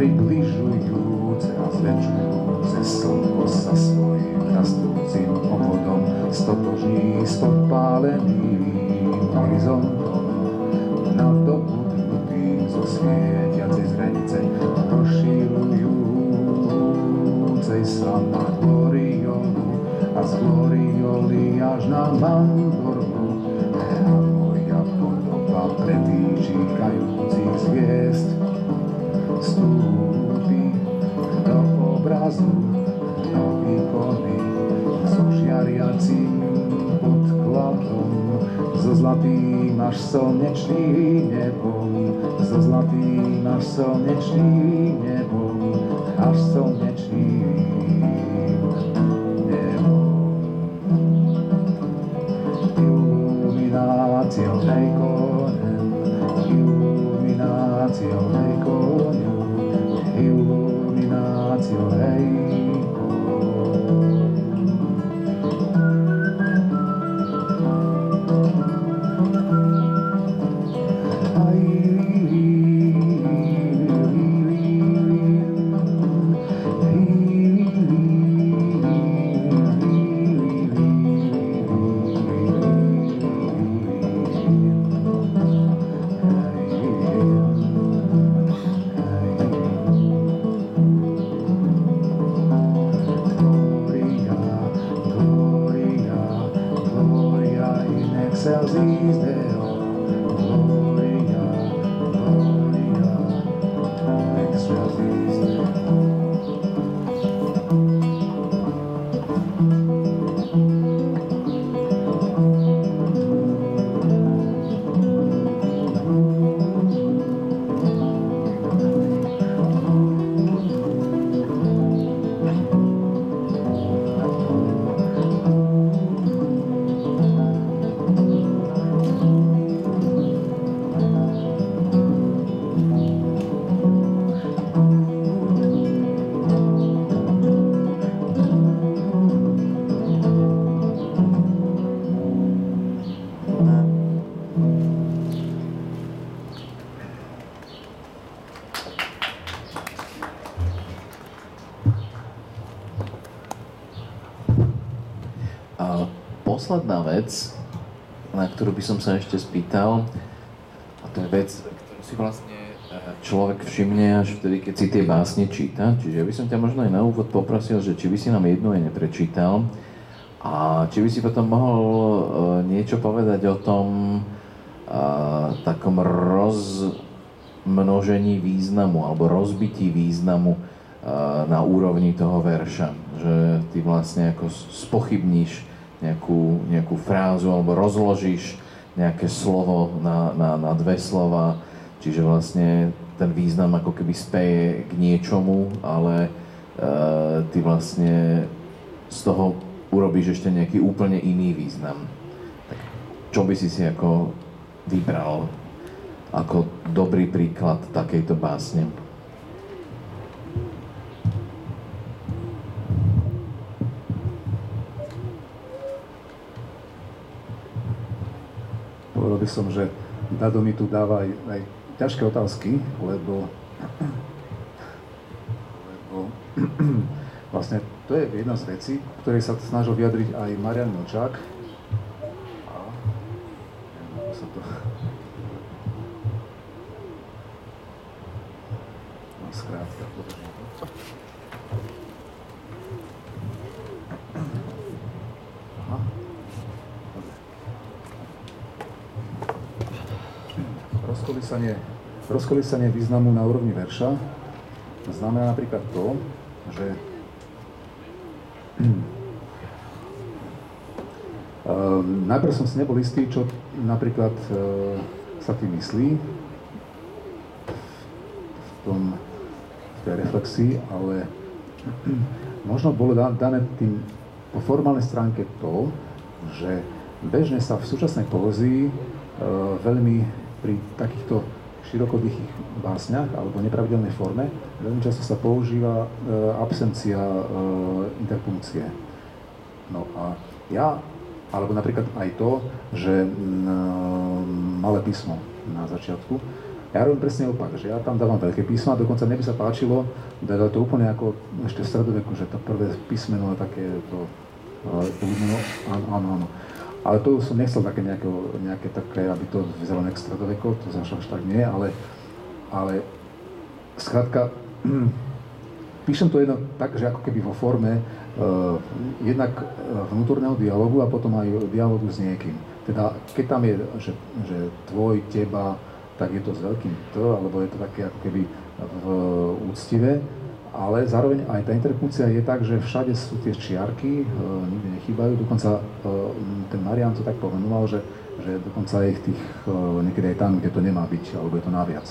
približujúce a zväčšujúce slnko sa svojim rastúcim obvodom stotožní s podpáleným horizontom. Nadobudnutým zo svietiacej zrenice rozširujúcej sa na gloriolu a z glorioly až na Mandorbu zlatým až slnečným nebom so zlatým až slnečným nebom až slnečným vec, na ktorú by som sa ešte spýtal, a to je vec, ktorú si vlastne eh, človek všimne až vtedy, keď si tie básne číta. Čiže by som ťa možno aj na úvod poprosil, že či by si nám jednu aj neprečítal a či by si potom mohol eh, niečo povedať o tom eh, takom rozmnožení významu alebo rozbití významu na úrovni toho verša. Že ty vlastne ako spochybníš nejakú, nejakú frázu alebo rozložíš nejaké slovo na, na, na dve slova, čiže vlastne ten význam ako keby speje k niečomu, ale uh, ty vlastne z toho urobíš ešte nejaký úplne iný význam. Tak čo by si si ako vybral ako dobrý príklad takejto básne? Povedal by som, že Dado mi tu dáva aj, aj ťažké otázky, lebo, lebo vlastne to je jedna z vecí, ktorej sa snažil vyjadriť aj Marian Nočák. A, neviem, ako sa to... No, skrátka, podržím to. Aha. Dobre. Rozkolísanie, rozkolísanie významu na úrovni verša. Znamená napríklad to, že Ehm, najprv som si nebol istý, čo napríklad e, sa tým myslí v, tom, v tej reflexii, ale možno bolo da- dané tým po formálnej stránke to, že bežne sa v súčasnej poezii e, veľmi pri takýchto širokodýchých básniach alebo nepravidelnej forme veľmi často sa používa e, absencia e, interpunkcie. No a ja, alebo napríklad aj to, že mm, malé písmo na začiatku, Ja robím presne opak, že ja tam dávam veľké písma, dokonca mne by sa páčilo, dať to úplne ako ešte v stredoveku, že to prvé písmeno je také to, uh, áno, áno, áno. Ale to som nechcel také nejaké, nejaké také, aby to vyzeralo nejak stredoveko, to zase až tak nie, ale, ale skrátka, píšem to jedno tak, že ako keby vo forme uh, jednak vnútorného dialogu a potom aj dialogu s niekým. Teda keď tam je, že, že tvoj, teba, tak je to s veľkým T, alebo je to také ako keby v úctive, ale zároveň aj tá interpunkcia je tak, že všade sú tie čiarky, e, nikde nechýbajú, dokonca e, ten Marian to tak pomenoval, že, že dokonca je ich tých, e, niekedy aj tam, kde to nemá byť, alebo je to naviac.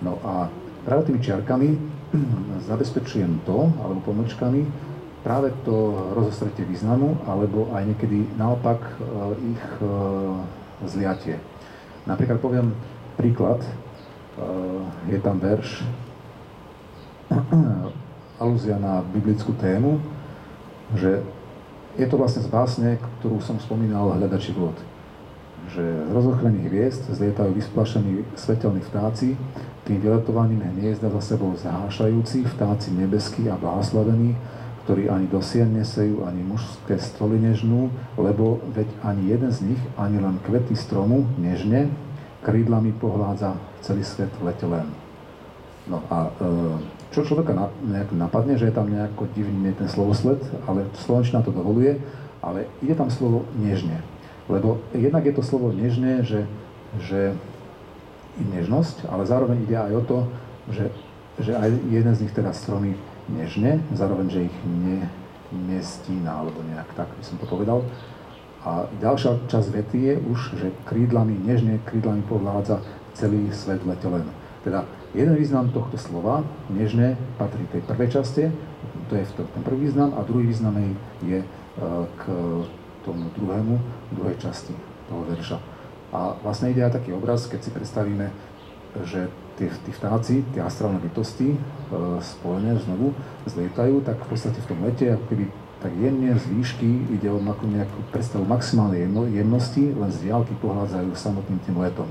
No a práve tými čiarkami zabezpečujem to, alebo pomlčkami, práve to rozostretie významu, alebo aj niekedy naopak e, ich e, zliatie. Napríklad poviem, príklad, eh, je tam verš, alúzia na biblickú tému, že je to vlastne z básne, ktorú som spomínal, Hľadači vôd. Že z rozochrených hviezd zlietajú vysplašení svetelní vtáci, tým vyletovaním hniezda za sebou zhášajúci, vtáci nebeskí a blahoslavení, ktorí ani do sien nesejú, ani mužské stoly nežnú, lebo veď ani jeden z nich, ani len kvety stromu nežne, krídlami pohľádza celý svet v lete len. No a e, čo človeka nejak napadne, že je tam nejako divný ten slovosled, ale slovenčina to dovoluje, ale ide tam slovo nežne. Lebo jednak je to slovo nežne, že, že nežnosť, ale zároveň ide aj o to, že, že aj jeden z nich teraz stromy nežne, zároveň, že ich ne, nestína, alebo nejak tak by som to povedal. A ďalšia časť vety je už, že krídlami, nežne krídlami povládza celý svet letelen. Teda jeden význam tohto slova, nežne, patrí tej prvej časti, to je ten prvý význam, a druhý význam je e, k tomu druhému, druhej časti toho verša. A vlastne ide aj taký obraz, keď si predstavíme, že tie, tí vtáci, tie astrálne bytosti e, spojené znovu zlietajú, tak v podstate v tom lete ako keby tak jemne z výšky ide o nejakú predstavu maximálnej jemnosti, len z diálky pohľadzajú samotným tým letom.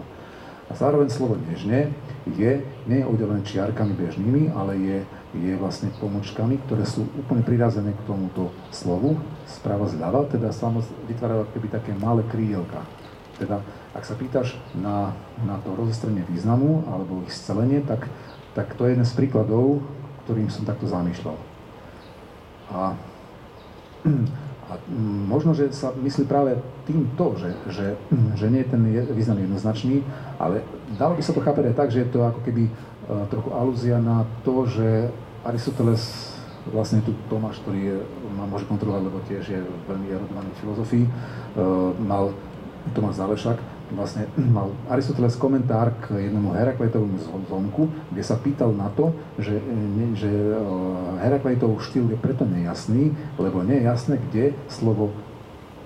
A zároveň slovo nežne je, nie je oddelené čiarkami bežnými, ale je, je vlastne pomočkami, ktoré sú úplne prirazené k tomuto slovu, sprava zľava, teda samo vytvárajú keby také malé krídelka. Teda, ak sa pýtaš na, na to rozostrenie významu alebo ich scelenie, tak, tak to je jeden z príkladov, ktorým som takto zamýšľal. A a mm, možno, že sa myslí práve týmto, že, že, že nie je ten význam jednoznačný, ale dalo by sa to chápať aj tak, že je to ako keby uh, trochu alúzia na to, že Aristoteles, vlastne tu Tomáš, ktorý je, ma môže kontrolovať, lebo tiež je veľmi erudovaný v filozofii, uh, mal Tomáš Zalešak, vlastne mal Aristoteles komentár k jednému Herakletovému zvonku, kde sa pýtal na to, že, že e, Herakleitov štýl je preto nejasný, lebo nie je jasné, kde slovo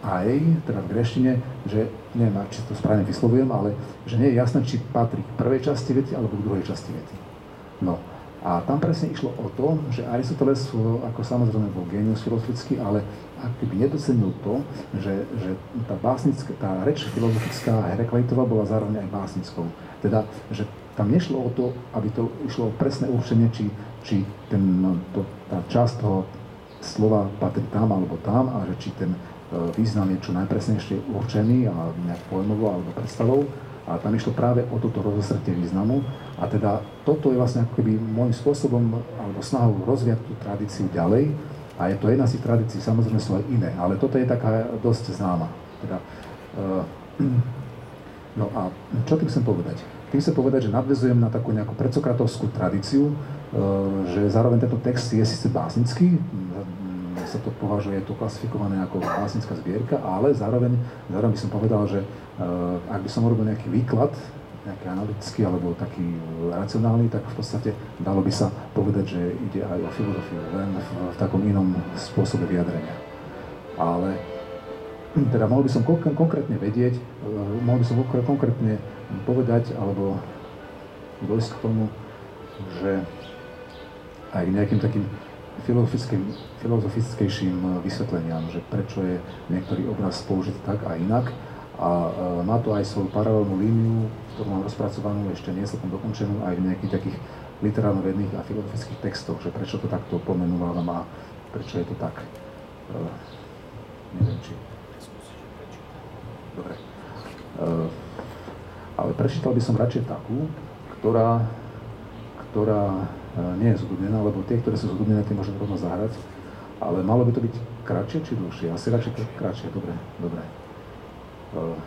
aj, teda v greštine, že neviem, či to správne vyslovujem, ale že nie je jasné, či patrí k prvej časti vety alebo k druhej časti vety. No, a tam presne išlo o to, že Aristoteles ako samozrejme bol genius filozofický, ale keby nedocenil to, že, že tá, básnická, tá reč filozofická Herakleitová bola zároveň aj básnickou. Teda, že tam nešlo o to, aby to išlo o presné určenie, či, či ten, no, to, tá časť toho slova patrí tam alebo tam a že či ten e, význam je čo najpresnejšie určený a nejak pojmovo alebo predstavou a tam išlo práve o toto rozostretie významu. A teda toto je vlastne ako keby môjim spôsobom alebo snahou rozviať tú tradíciu ďalej. A je to jedna z tých tradícií, samozrejme sú aj iné, ale toto je taká dosť známa. Teda, uh, no a čo tým chcem povedať? Tým chcem povedať, že nadvezujem na takú nejakú predsokratovskú tradíciu, uh, že zároveň tento text je síce básnický, sa to považuje to klasifikované ako básnická zbierka, ale zároveň, zároveň by som povedal, že uh, ak by som urobil nejaký výklad, nejaký analytický alebo taký racionálny, tak v podstate dalo by sa povedať, že ide aj o filozofiu, len v, v takom inom spôsobe vyjadrenia. Ale teda mohol by som konkrétne vedieť, uh, mohol by som konkrétne povedať alebo dojsť k tomu, že aj k nejakým takým filozofickejším eh, vysvetleniam, že prečo je niektorý obraz použitý tak a inak. a e, má to aj svoju paralelnú líniu, ktorú mám rozpracovanú, ešte nie celkom dokončenú, aj v nejakých takých literárno-vedných a filozofických textoch, že prečo to takto pomenúvam a prečo je to tak. Uh, neviem, či... Dobre. Ale prečítal by som radšej takú, ktorá, ktorá nie je zhudobnená, lebo tie, ktoré sú zhudobnené, tie môžem rovno zahrať. Ale malo by to byť kratšie či dlhšie? Asi radšej kratšie, dobre, dobre. Uh,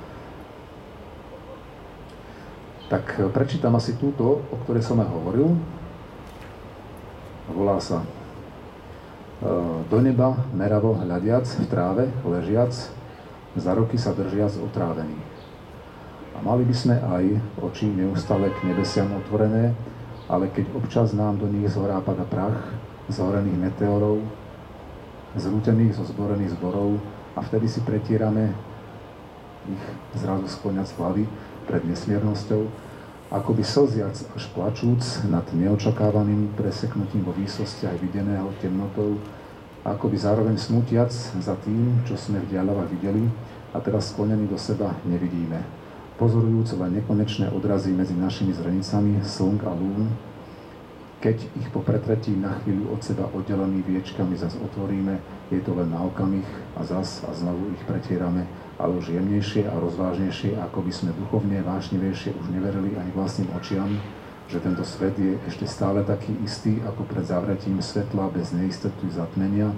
tak prečítam asi túto, o ktorej som aj hovoril. Volá sa Do neba meravo hľadiac v tráve ležiac, za roky sa držiac otrávený. A mali by sme aj oči neustále k nebesiam otvorené, ale keď občas nám do nich zhorá pada prach, zhorených meteorov, zrútených zo zborených zborov a vtedy si pretierame ich zrazu skloňať hlavy pred nesmiernosťou, ako by slziac až plačúc nad neočakávaným preseknutím vo výsosti aj videného temnotou, ako by zároveň smutiac za tým, čo sme v diaľavách videli a teraz sklonení do seba nevidíme. Pozorujúc len nekonečné odrazy medzi našimi zrenicami, slnk a lún, keď ich po pretretí na chvíľu od seba oddelený viečkami zas otvoríme, je to len na okamih a zas a znovu ich pretierame, ale už jemnejšie a rozvážnejšie, ako by sme duchovne vášnivejšie už neverili ani vlastným očiam, že tento svet je ešte stále taký istý, ako pred zavretím svetla bez neistoty zatmenia,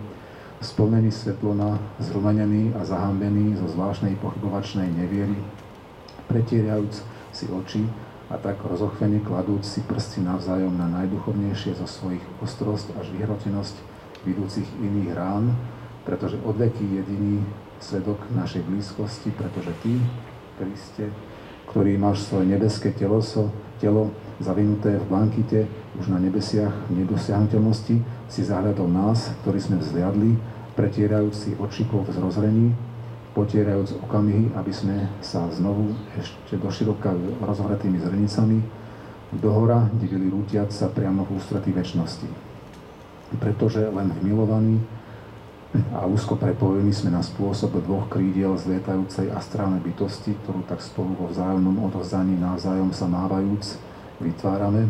splnený svetlona, zrumenený a zahambený zo zvláštnej pochybovačnej neviery, pretierajúc si oči a tak rozochvene kladúc si prsty navzájom na najduchovnejšie zo svojich ostrosť až vyhrotenosť vidúcich iných rán, pretože odveky jediný svedok našej blízkosti, pretože Ty, Kriste, ktorý máš svoje nebeské telo, so, telo zavinuté v blankite, už na nebesiach v nedosiahnutelnosti, si zahľadol nás, ktorí sme vzliadli, pretierajúci oči po vzrozrení, potierajúc okamihy, aby sme sa znovu ešte do široka rozhretými zrnicami dohora divili rútiať sa priamo v ústretí väčšnosti. Pretože len milovaní a úzko prepojení sme na spôsob dvoch krídiel zlietajúcej astrálnej bytosti, ktorú tak spolu vo vzájomnom odovzdaní navzájom sa mávajúc vytvárame,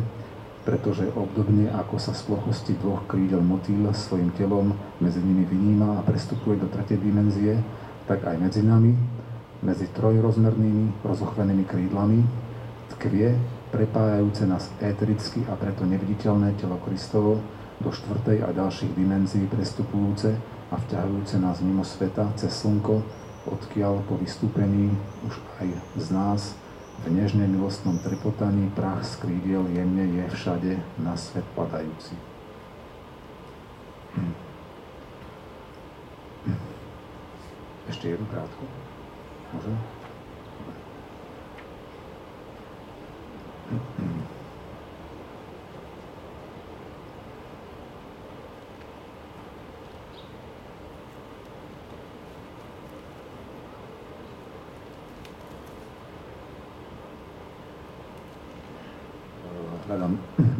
pretože obdobne ako sa z plochosti dvoch krídel motýl svojim telom medzi nimi vyníma a prestupuje do tretej dimenzie, tak aj medzi nami, medzi trojrozmernými rozochvenými krídlami, tkvie, prepájajúce nás étericky a preto neviditeľné telo Kristovo do štvrtej a ďalších dimenzií prestupujúce a vťahujúce nás mimo sveta cez slnko, odkiaľ po vystúpení už aj z nás v nežne milostnom trepotaní prach z krídiel jemne je všade na svet padajúci. presteren, Zo. Može?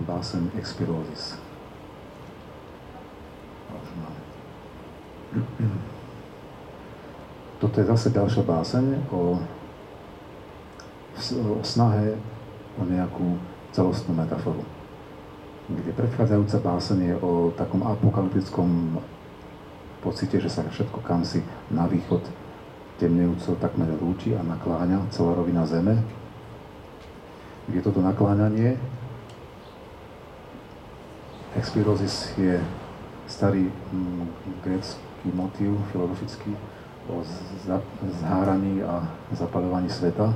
Basen expirosis. Toto je zase ďalšia báseň o, o snahe o nejakú celostnú metaforu. Kde predchádzajúca báseň je o takom apokalyptickom pocite, že sa všetko kam na východ temnejúco takmer rúti a nakláňa celá rovina zeme. Kde toto nakláňanie Expirosis je starý mm, grécky motív filozofický, o zháraní a zapadovaní sveta,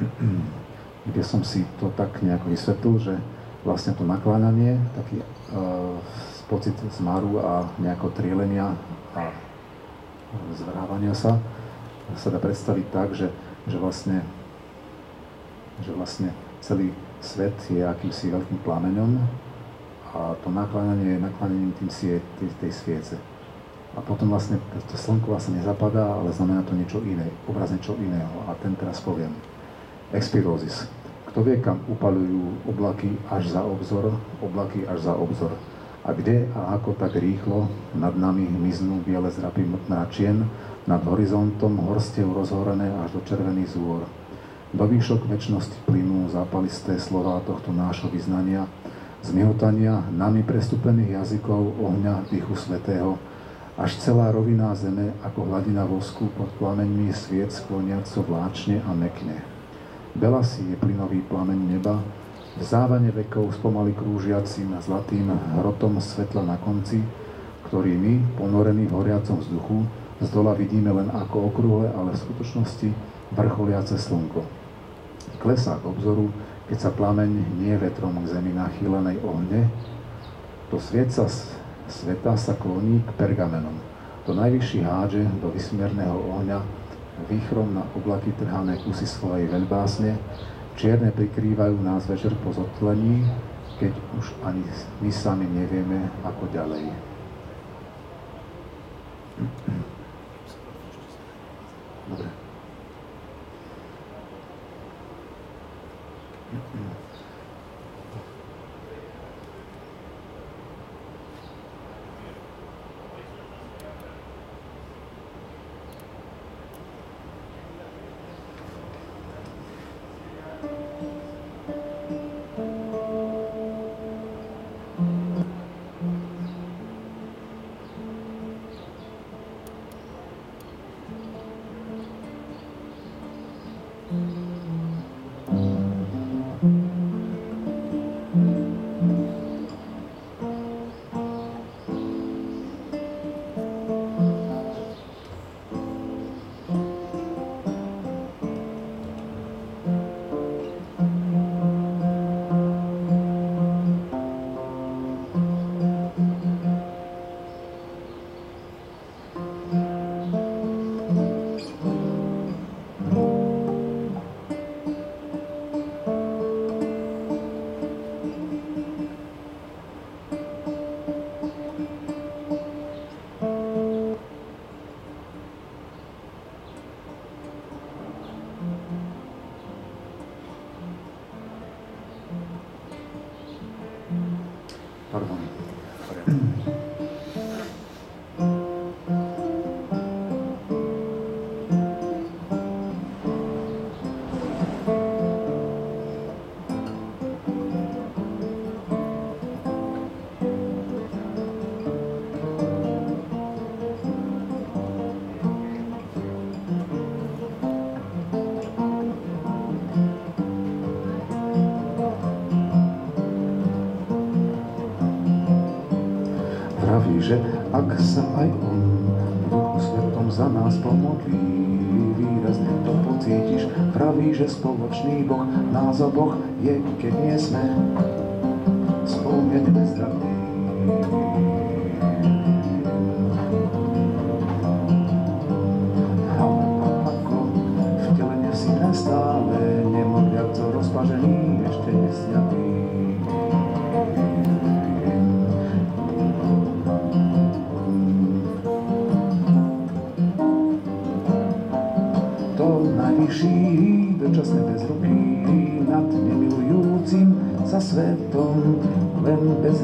kde som si to tak nejako vysvetlil, že vlastne to nakláňanie, taký uh, pocit zmaru a nejako trielenia a zvrhávania sa, sa dá predstaviť tak, že, že, vlastne, že vlastne celý svet je akýmsi veľkým plameňom a to nakláňanie je nakláňaním tým sie, tej, tej sviece a potom vlastne to slnko vlastne nezapadá, ale znamená to niečo iné, obraz niečo iného. A ten teraz poviem. Expirosis. Kto vie, kam upalujú oblaky až za obzor, oblaky až za obzor. A kde a ako tak rýchlo nad nami miznú biele zrapy mračien nad horizontom horstiev rozhorené až do červených zôr. Do výšok väčšnosti plynú zápalisté slova tohto nášho vyznania, zmihotania nami prestupených jazykov ohňa dychu svetého, až celá rovina zeme ako hladina vosku pod plameňmi sviet skloniaco vláčne a mekne. Belasí je plynový plameň neba, v závane vekov spomaly krúžiacim zlatým hrotom svetla na konci, ktorý my, ponorení v horiacom vzduchu, z dola vidíme len ako okrúhle, ale v skutočnosti vrcholiace slnko. Klesá k obzoru, keď sa plameň nie vetrom k zemi nachýlenej ohne, to svieca sveta sa kloní k pergamenom. To najvyšší hádže do vysmierneho ohňa výchrom na oblaky trhané kusy svojej veľbásne, čierne prikrývajú nás večer po zotlení, keď už ani my sami nevieme, ako ďalej. Že ak sa aj on v duchu svetom za nás pomodlí, výrazne to pocítiš, praví, že spoločný Boh nás oboch je, keď nie sme spolu nezdravní.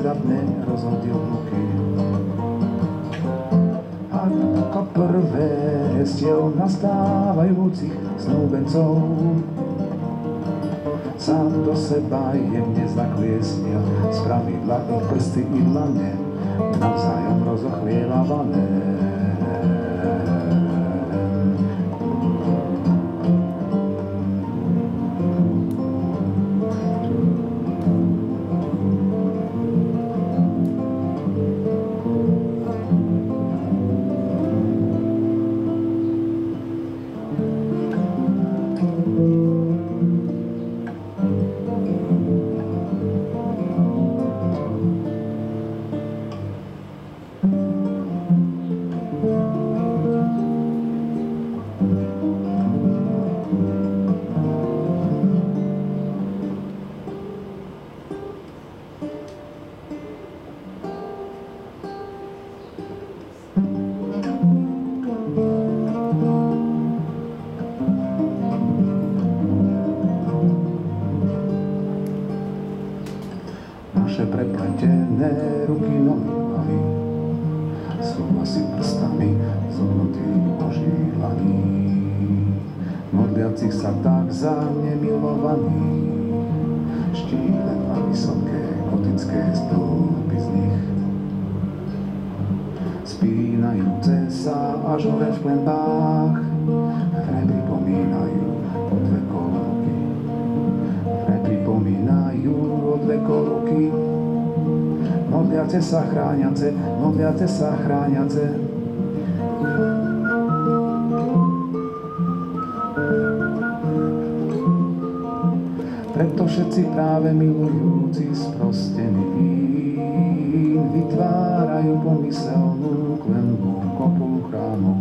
Bezradne rozhodil ruky. Ako prvé hestiel nastávajúcich snúbencov sám do seba jemne zakliesnia, z pravidla ich prsty i dlane, navzájom rozochvieľavané. Za nemilovaný, štíle a vysoké gotické stĺpy z nich. Spínajúce sa až hore v klenbách, ktoré pripomínajú od vekov ruky. Ktoré pripomínajú od vekov ruky. Modliace sa chrániace, modliace sa chrániace, Preto všetci práve milujúci sprostený vín vytvárajú pomyselnú klenbu kopu chrámu.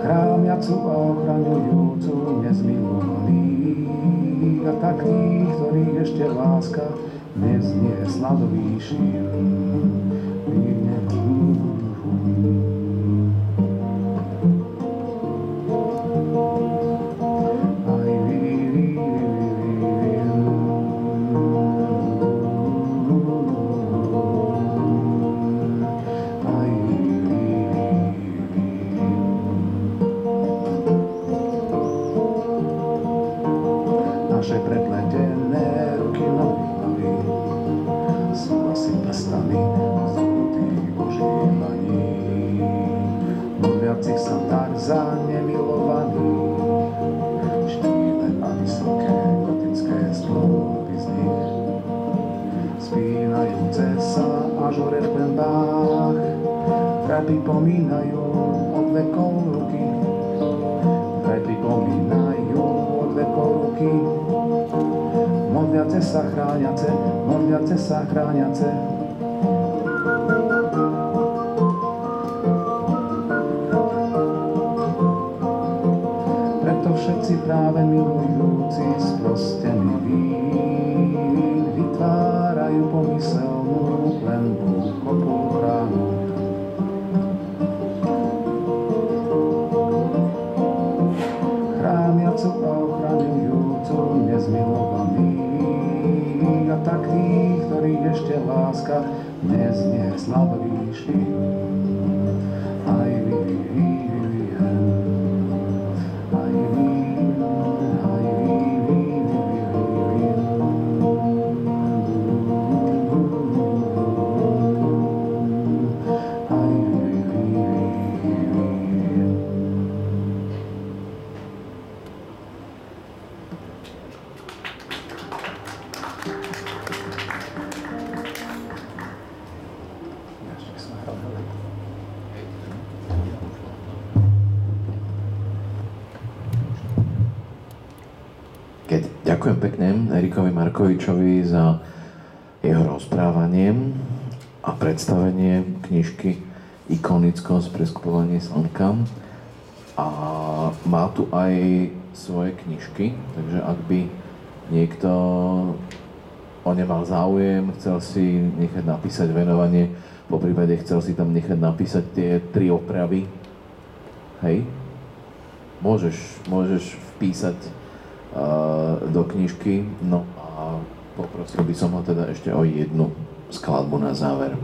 Chrámiacu a ochraňujúcu nezmilovaných a chrániace sa, chrániace. Preto všetci práve milujúci sprostený vín vytvárajú pomyselnú plenbu kopu ránu. Chrániacu a ochraňujúcu nezmilovaných takých, ktorých ešte láska neznie sladovýším. Markovičovi za jeho rozprávanie a predstavenie knižky Ikonicko z preskupovanie slnka. A má tu aj svoje knižky, takže ak by niekto o ne mal záujem, chcel si nechať napísať venovanie, po prípade chcel si tam nechať napísať tie tri opravy, hej, môžeš, môžeš vpísať do knižky. No a poprosil by som ho teda ešte o jednu skladbu na záver.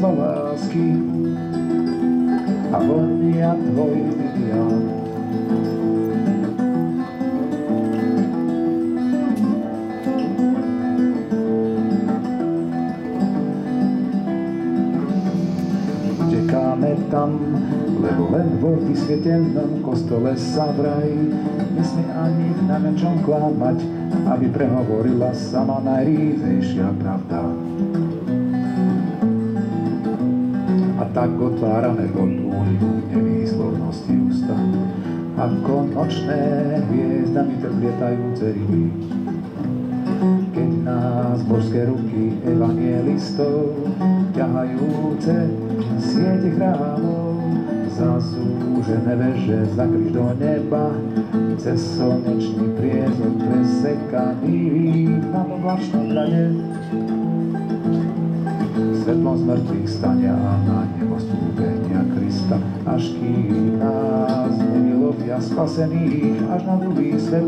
Náboženstva lásky a vonia tvojich ideál. Utekáme tam, lebo len vo vysvietenom kostole sa vraj nesmie ani v najmenšom klamať, aby prehovorila sama najrýchlejšia pravda. Tak otvárame pod úniu nevýslovnosti ústa, ako nočné hviezdami trblietajúce ryby. Keď nás božské ruky evangelistov ťahajúce siete chrámov za zúžené veže za kríž do neba cez slnečný priezor presekaný na oblačnom rade svetlom z mŕtvych stania a na nebo stúpenia Krista. Až kým nás nevylovia spasených až na druhý svet